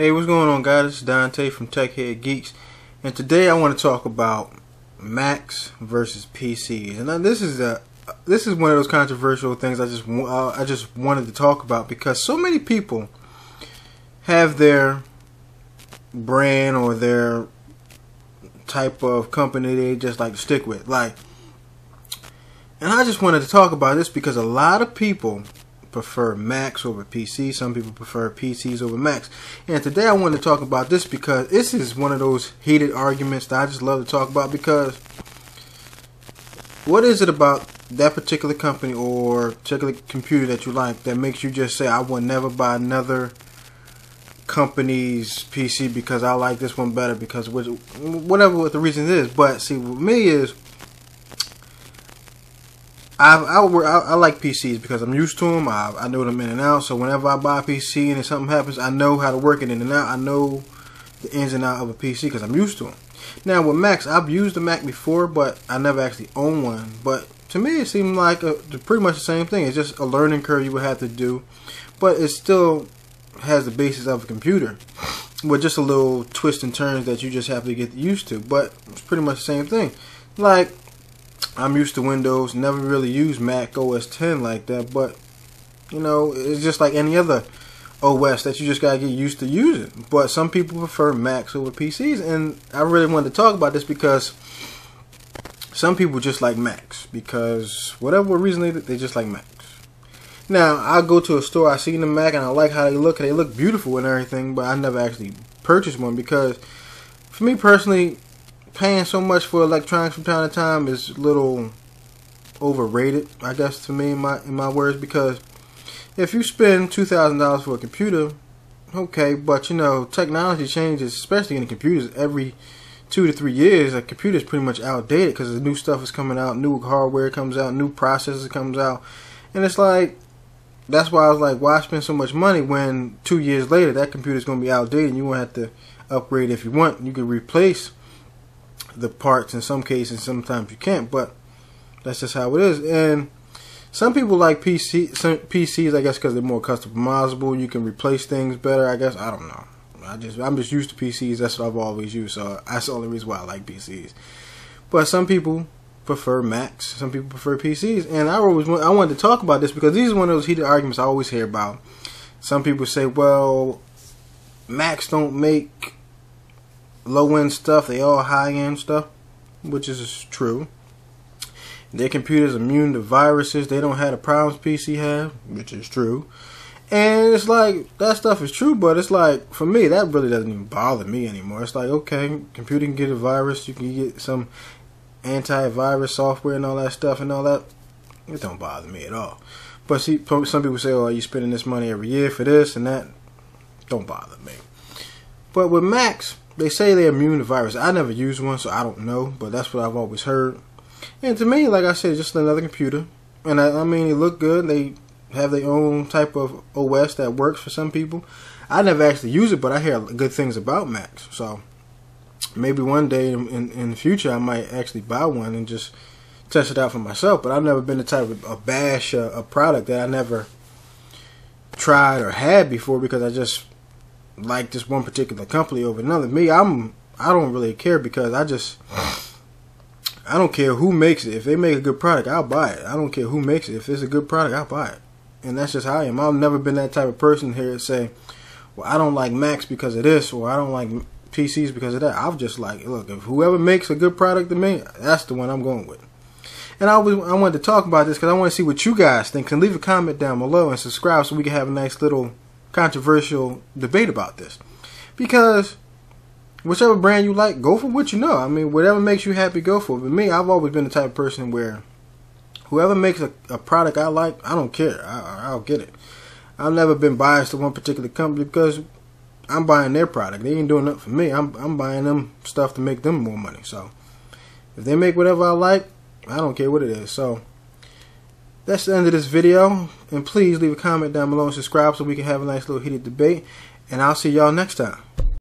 Hey, what's going on, guys? This is Dante from Tech Head Geeks, and today I want to talk about Macs versus PCs. And this is a this is one of those controversial things I just uh, I just wanted to talk about because so many people have their brand or their type of company they just like to stick with, like. And I just wanted to talk about this because a lot of people prefer Macs over PC. Some people prefer PCs over Macs. And today I want to talk about this because this is one of those heated arguments that I just love to talk about because what is it about that particular company or particular computer that you like that makes you just say I will never buy another company's PC because I like this one better because whatever what the reason is. But see, with me is I, I, I, I, like PCs because I'm used to them. I, I know them in and out. So whenever I buy a PC and if something happens, I know how to work it in and out. I know the ins and out of a PC because I'm used to them. Now with Macs, I've used a Mac before, but I never actually owned one. But to me, it seemed like a, pretty much the same thing. It's just a learning curve you would have to do, but it still has the basis of a computer with just a little twist and turns that you just have to get used to. But it's pretty much the same thing. Like I'm used to Windows, never really used Mac OS 10 like that, but you know, it's just like any other OS that you just gotta get used to using. But some people prefer Macs over PCs, and I really wanted to talk about this because some people just like Macs because whatever reason they they just like Macs. Now I go to a store, I see the Mac, and I like how they look, they look beautiful and everything, but I never actually purchased one because, for me personally, paying so much for electronics from time to time is a little overrated, I guess, to me in my in my words, because if you spend two thousand dollars for a computer, okay, but you know technology changes, especially in the computers, every two to three years. A computer is pretty much outdated because the new stuff is coming out, new hardware comes out, new processors comes out, and it's like that's why I was like, why spend so much money when two years later that computer is going to be outdated and you won't have to upgrade if you want. You can replace the parts in some cases. Sometimes you can't, but that's just how it is. And some people like PC PCs, I guess, because they're more customizable. You can replace things better. I guess I don't know. I just I'm just used to PCs. That's what I've always used. So that's the only reason why I like PCs. But some people prefer Macs. Some people prefer PCs. And I always I wanted to talk about this because these are one of those heated arguments I always hear about. Some people say, well, Macs don't make low end stuff, they all high end stuff, which is true. Their computers immune to viruses. They don't have the problems PC have, which is true. And it's like that stuff is true, but it's like for me that really doesn't even bother me anymore. It's like okay, computer can get a virus, you can get some antivirus software and all that stuff and all that. It don't bother me at all. But see, some people say, "Oh, are you spending this money every year for this and that?" Don't bother me. But with Macs, they say they're immune to virus. I never used one, so I don't know, but that's what I've always heard. And to me, like I said, just another computer. And I, I mean, they look good. They have their own type of OS that works for some people. I never actually use it, but I hear good things about Macs. So maybe one day in, in, in the future, I might actually buy one and just test it out for myself. But I've never been the type of a bash a, a product that I never tried or had before because I just like this one particular company over another. Me, I'm I don't really care because I just I don't care who makes it. If they make a good product, I'll buy it. I don't care who makes it. If it's a good product, I'll buy it. And that's just how I am. I've never been that type of person here to say, well, I don't like Macs because of this, or I don't like PCs because of that. I've just like, look, if whoever makes a good product to me, that's the one I'm going with. And I was I wanted to talk about this because I want to see what you guys think. Can leave a comment down below and subscribe so we can have a nice little controversial debate about this. Because whichever brand you like, go for what you know. I mean, whatever makes you happy, go for it. But me, I've always been the type of person where whoever makes a, a product I like, I don't care. I, I'll get it. I've never been biased to one particular company because I'm buying their product. They ain't doing nothing for me. I'm I'm buying them stuff to make them more money. So if they make whatever I like, I don't care what it is. So that's the end of this video. And please leave a comment down below and subscribe so we can have a nice little heated debate. And I'll see y'all next time.